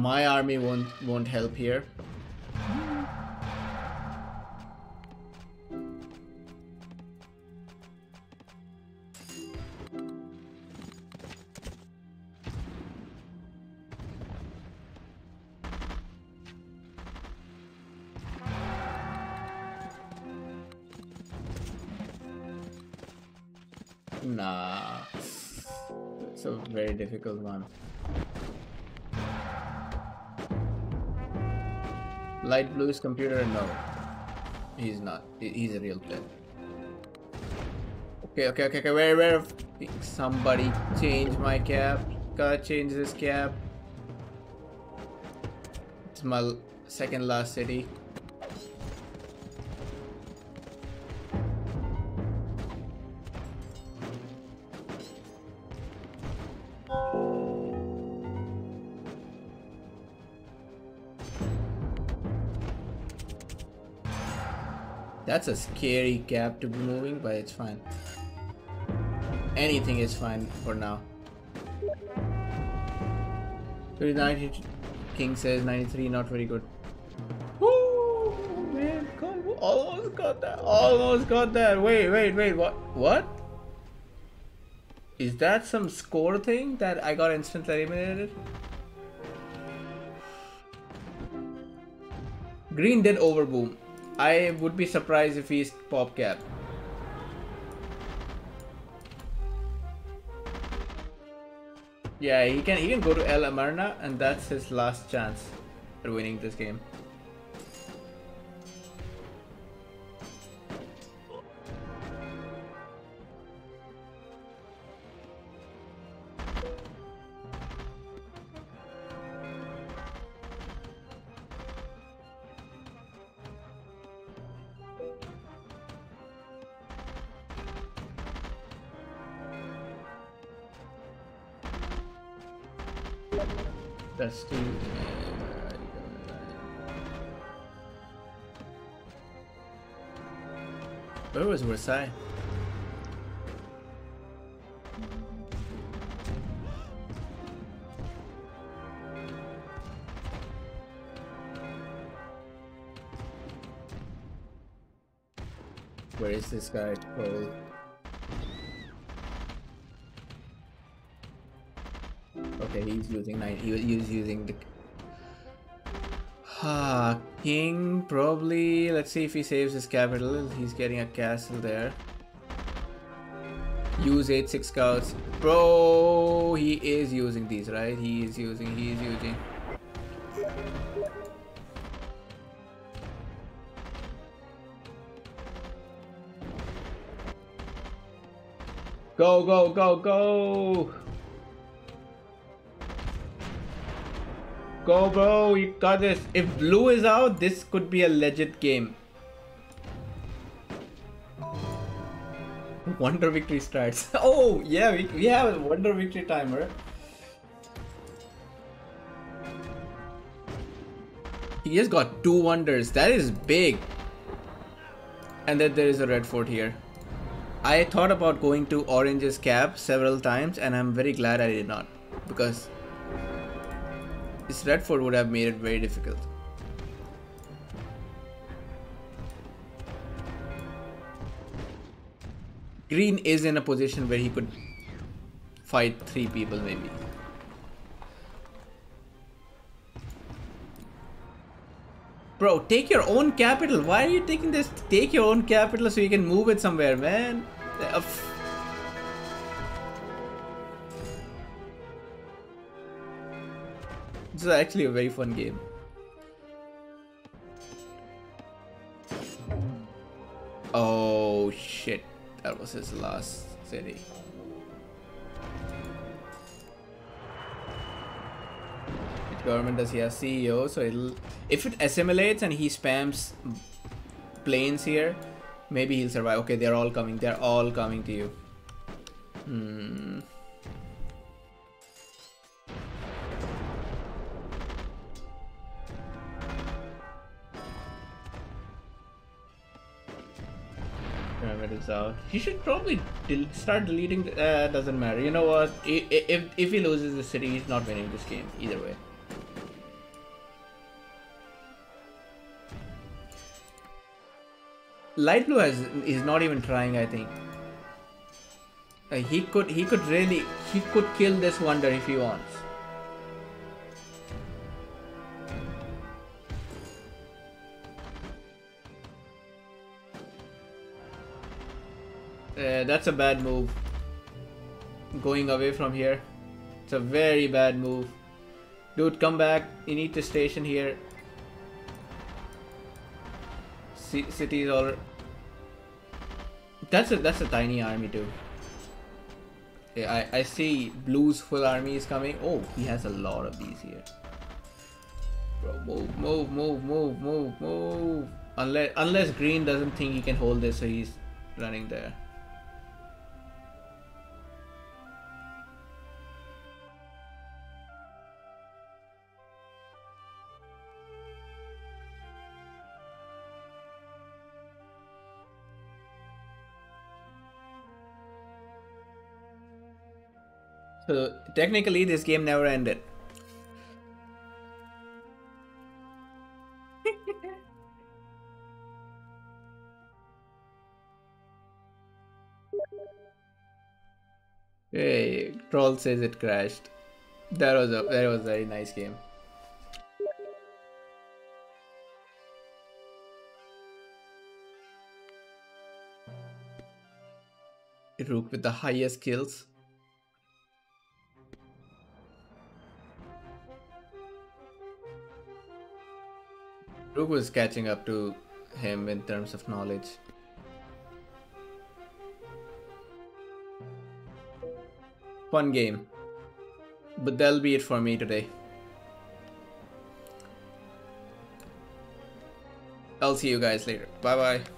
My army won't won't help here. Nah. It's a very difficult one. Light blue is computer? No. He's not. He's a real player. Okay, okay, okay, okay. Where, where? Somebody change my cap. Gotta change this cap. It's my second last city. That's a scary cap to be moving, but it's fine. Anything is fine for now. 39 King says 93, not very good. Woo! Man, God, almost got that. Almost got that. Wait, wait, wait. What? What? Is that some score thing that I got instantly eliminated? Green did overboom. I would be surprised if he's pop cap. Yeah, he can he can go to El Amarna and that's his last chance at winning this game. This guy? Oh. Okay, he's using nine. He, he's using the. Ah, king probably. Let's see if he saves his capital. He's getting a castle there. Use eight six scouts, bro. He is using these, right? He is using. He is using. Go go go go! Go, bro. You got this. If blue is out, this could be a legit game. Wonder victory starts. Oh, yeah, we, we have a wonder victory timer. He just got two wonders. That is big. And then there is a red fort here. I thought about going to Orange's cab several times and I'm very glad I did not. Because this red fort would have made it very difficult. Green is in a position where he could fight three people maybe. Bro, take your own capital. Why are you taking this? Take your own capital so you can move it somewhere, man. Uh, This is actually a very fun game. Oh shit. That was his last city. Government does he have? CEO, so it'll if it assimilates and he spams planes here, maybe he'll survive. Okay, they're all coming. They're all coming to you. Hmm. It's out. He should probably del- start deleting. Uh, doesn't matter. You know what? If if he loses the city, he's not winning this game either way. Light blue has is not even trying. I think. He could he could really he could kill this wonder if he wants. Uh, that's a bad move. Going away from here. It's a very bad move. Dude, come back. You need to station here. C cities all. That's a that's a tiny army too. Yeah, I I see blue's full army is coming. Oh, he has a lot of these here. Bro, move, move, move, move, move, move. Unless unless green doesn't think he can hold this, so he's running there. So technically, this game never ended. Hey, troll says it crashed. That was a that was a very nice game. Rook with the highest kills. Rook was catching up to him in terms of knowledge. Fun game. But that'll be it for me today. I'll see you guys later. Bye bye.